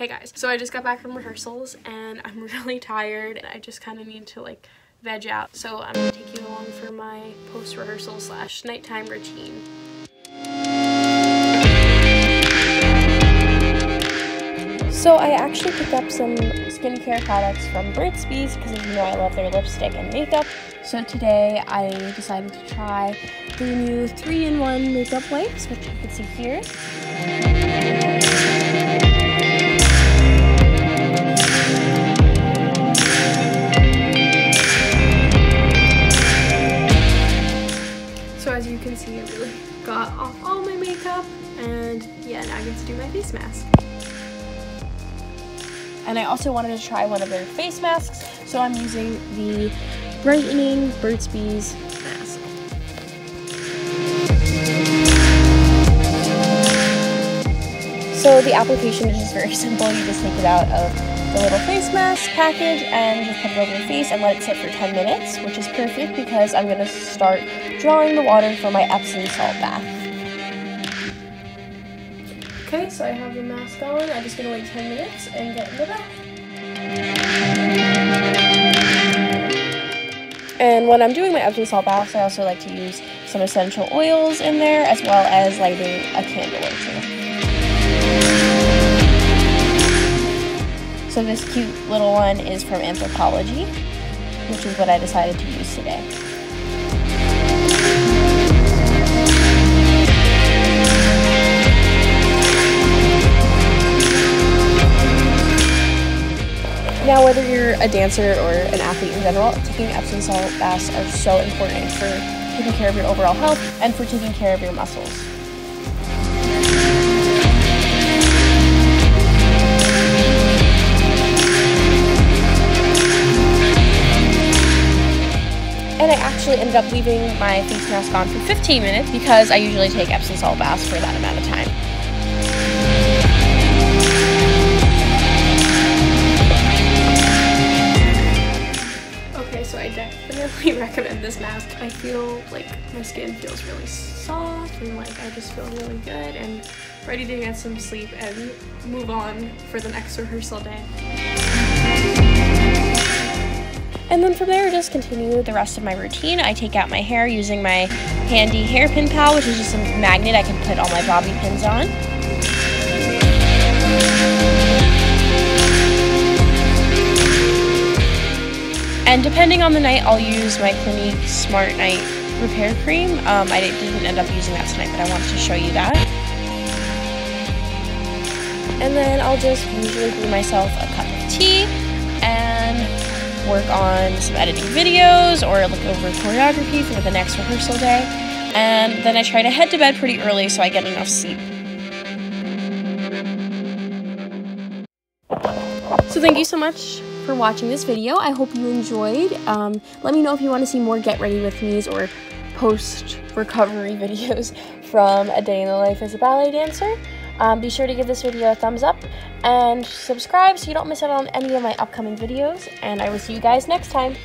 Hey guys, so I just got back from rehearsals and I'm really tired. And I just kind of need to like veg out. So I'm gonna take you along for my post-rehearsal slash nighttime routine. So I actually picked up some skincare products from Burt's Bees because you know I love their lipstick and makeup. So today I decided to try the new 3-in-1 makeup wipes, which you can see here. And yeah, now I get to do my face mask. And I also wanted to try one of their face masks, so I'm using the Brightening Burt's Bees mask. So the application is just very simple. You just take it out of the little face mask package and just put it over your face and let it sit for 10 minutes, which is perfect because I'm going to start drawing the water for my Epsom salt bath. Okay, so I have the mask on. I'm just gonna wait 10 minutes and get in the bath. And when I'm doing my Epsom salt baths, I also like to use some essential oils in there as well as lighting a candle or two. So this cute little one is from Anthropologie, which is what I decided to use today. You're a dancer or an athlete in general, taking Epsom salt baths are so important for taking care of your overall health and for taking care of your muscles. And I actually ended up leaving my face mask on for 15 minutes because I usually take Epsom salt baths for that amount of time. Definitely recommend this mask. I feel like my skin feels really soft and like I just feel really good and ready to get some sleep and move on for the next rehearsal day. And then from there, just continue the rest of my routine. I take out my hair using my handy hairpin pal, which is just a magnet I can put all my bobby pins on. And depending on the night, I'll use my Clinique Smart Night Repair Cream. Um, I didn't end up using that tonight, but I wanted to show you that. And then I'll just usually brew myself a cup of tea and work on some editing videos or look over choreography for the next rehearsal day. And then I try to head to bed pretty early so I get enough sleep. So thank you so much for watching this video. I hope you enjoyed. Um, let me know if you want to see more Get Ready With Me's or post-recovery videos from a day in the life as a ballet dancer. Um, be sure to give this video a thumbs up and subscribe so you don't miss out on any of my upcoming videos. And I will see you guys next time.